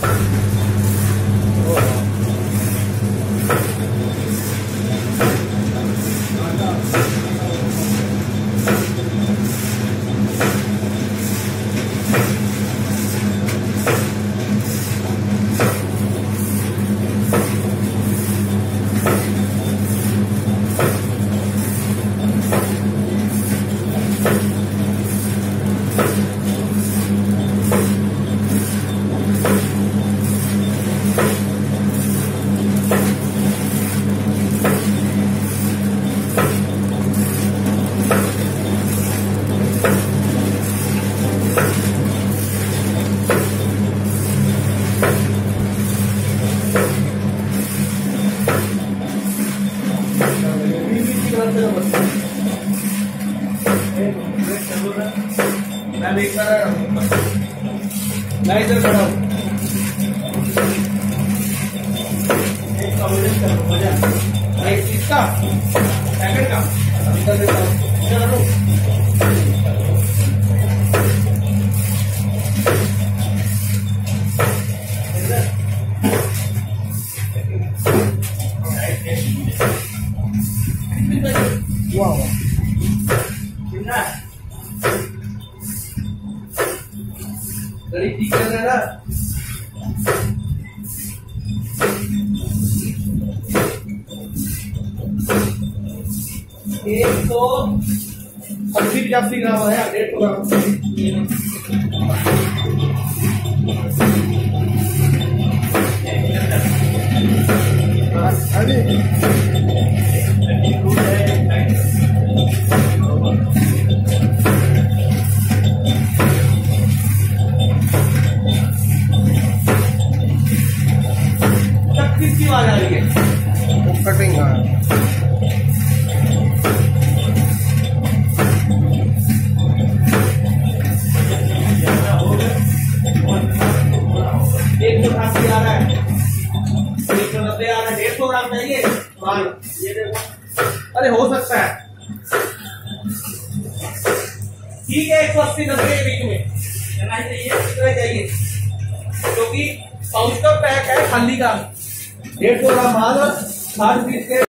うん。मैं देख कर रहा हूँ। मैं इधर खड़ा हूँ एक कवरेज कर मज़ा एक चीज़ पैकेट का अभी देता हूँ चलो वाह कितना गरीब ठीक चल रहा है एक सौ अस्सी पचासी ग्राम है डेढ़ सौ ग्राम अरे छत्तीस की आवाज़ आ रही है। कटिंग रहा है, डेढ़ सौ ग्राम चाहिए। अरे हो सकता है। ठीक है, एक सौ अस्सी, नब्बे के बीच में। चाहिए चाहिए। क्योंकि पाउच का पैक है, खाली का। डेढ़ सौ माल साठ पीस के